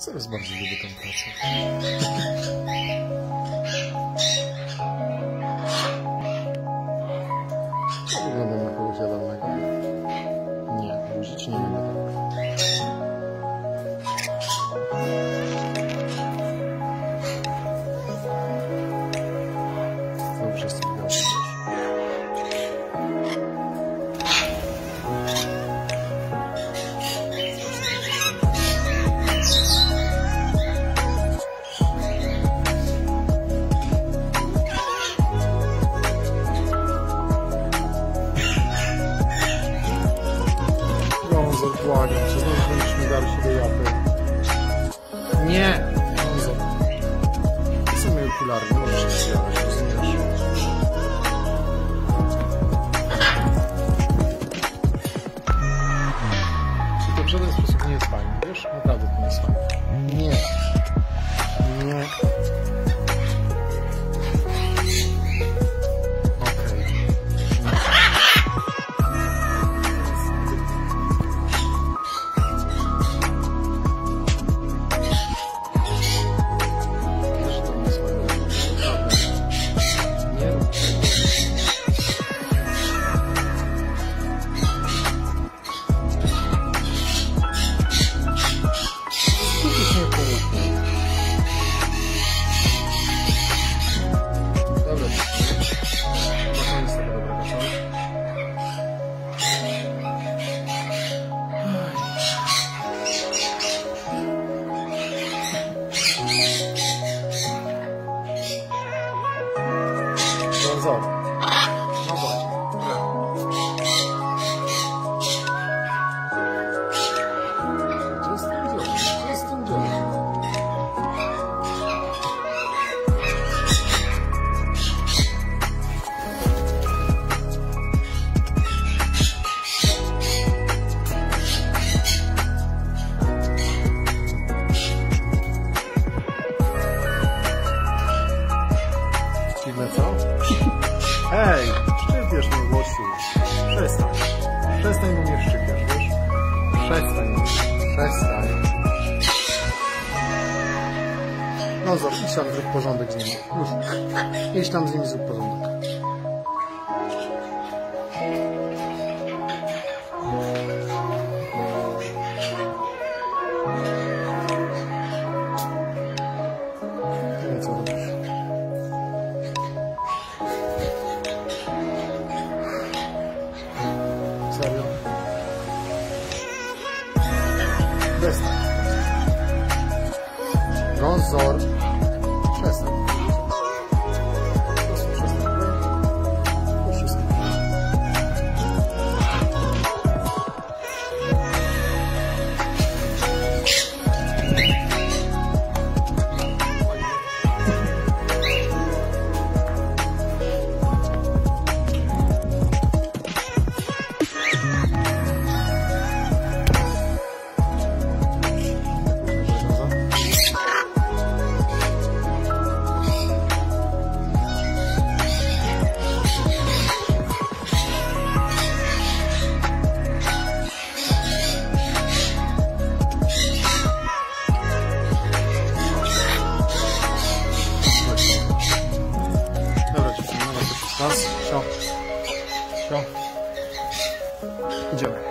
Coraz bardziej lubię tę pracę. Ja wyglądam na kogoś jadalnego. Nie, buzić nie będę. Błagam cię, się do japy. Nie! To są moje okulary, nie możesz się zjadać, rozumiesz? To w żaden sposób nie jest fajne, wiesz? Naprawdę to nie jest fajne. Nie. Oh. Ej, szczypiesz mnie, Łosiu. Przestań. Przestań do mnie szczypiesz, wiesz? Przestań. Przestań. No zobacz, idź tam zrób porządek z nimi. Już. Idź tam z nimi zrób porządek. Przestań. Gonzor. Przestań. 走，你进来。